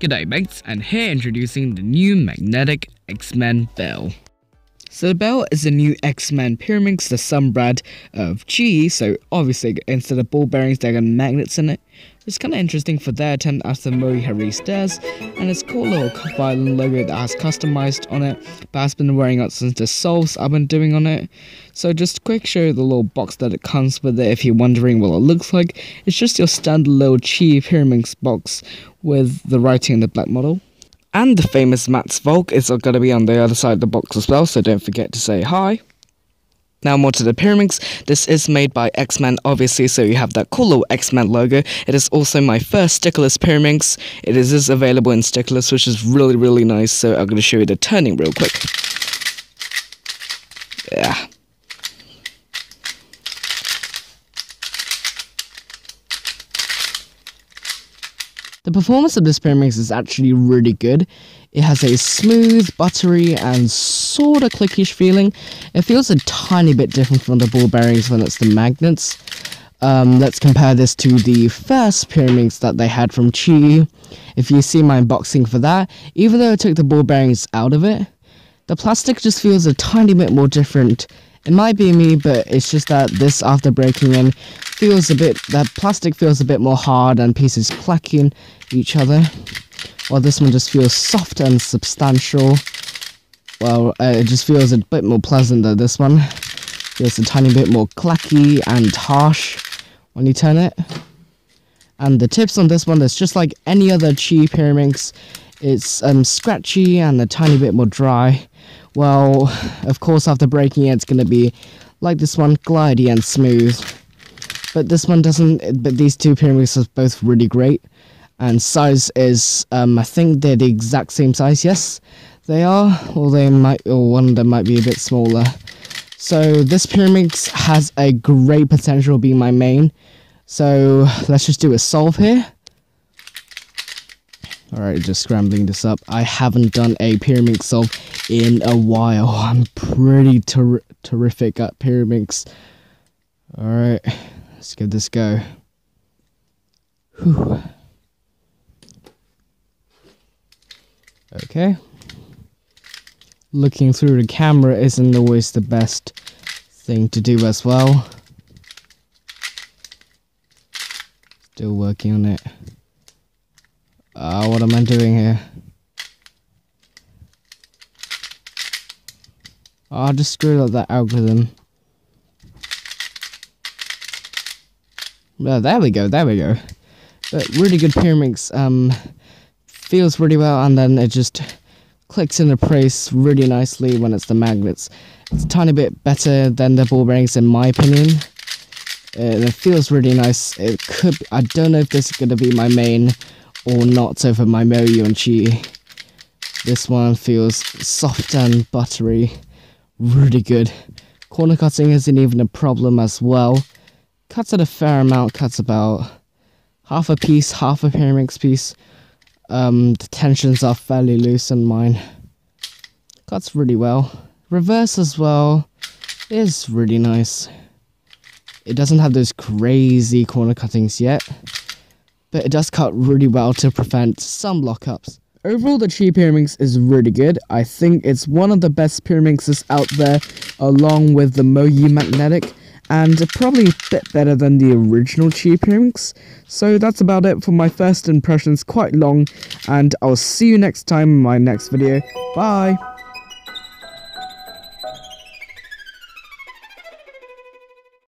G'day mates, and here introducing the new magnetic X-Man Bell. So the Bell is a new X-Man Pyraminx, the sunbrand of G, so obviously instead of ball bearings they got magnets in it. It's kind of interesting for their attempt as the Moe Harris does, and it's cool little violin logo that has customized on it, but has been wearing out since the solves I've been doing on it. So just quick show you the little box that it comes with it if you're wondering what it looks like. It's just your standard little cheap Pyraminx box with the writing in the black model. And the famous Mats Valk is going to be on the other side of the box as well, so don't forget to say hi. Now more to the Pyraminx. This is made by X-Man obviously, so you have that cool little X-Man logo. It is also my first stickerless Pyraminx. It is, is available in stickerless, which is really, really nice, so I'm going to show you the turning real quick. Yeah. The performance of this Pyraminx is actually really good. It has a smooth, buttery, and sort of clickish feeling. It feels a tiny bit different from the ball bearings when it's the magnets. Um, let's compare this to the first Pyraminx that they had from Chi. If you see my unboxing for that, even though I took the ball bearings out of it, the plastic just feels a tiny bit more different. It might be me, but it's just that this after breaking in feels a bit, that plastic feels a bit more hard and pieces clacking each other. While this one just feels soft and substantial. Well, uh, it just feels a bit more pleasant than this one. Feels a tiny bit more clacky and harsh when you turn it. And the tips on this one is just like any other Chi Pyraminx. It's um, scratchy and a tiny bit more dry. Well, of course, after breaking it, it's going to be like this one, glidey and smooth. But this one doesn't, but these two pyramids are both really great. And size is, um, I think they're the exact same size, yes, they are. Or they might, or one of them might be a bit smaller. So this Pyraminx has a great potential being my main. So let's just do a solve here. Alright, just scrambling this up. I haven't done a Pyraminx solve in a while. I'm pretty ter terrific at Pyraminx. Alright, let's give this go. Whew. Okay. Looking through the camera isn't always the best thing to do as well. Still working on it. Uh, what am I doing here? Oh, I just screwed up that algorithm. Well, there we go, there we go. But really good Pyraminx, um, feels really well, and then it just clicks into place really nicely when it's the magnets. It's a tiny bit better than the ball bearings in my opinion. Uh, it feels really nice. It could, I don't know if this is going to be my main or not so for my Moe Chi. This one feels soft and buttery, really good. Corner cutting isn't even a problem as well. Cuts at a fair amount, cuts about half a piece, half a Pyraminx piece. Um, the tensions are fairly loose in mine. Cuts really well. Reverse as well is really nice. It doesn't have those crazy corner cuttings yet but it does cut really well to prevent some lockups. Overall, the Chi Pyraminx is really good. I think it's one of the best Pyraminxes out there, along with the Moe Magnetic, and probably a bit better than the original Chi Pyraminx. So that's about it for my first impressions, quite long, and I'll see you next time in my next video. Bye!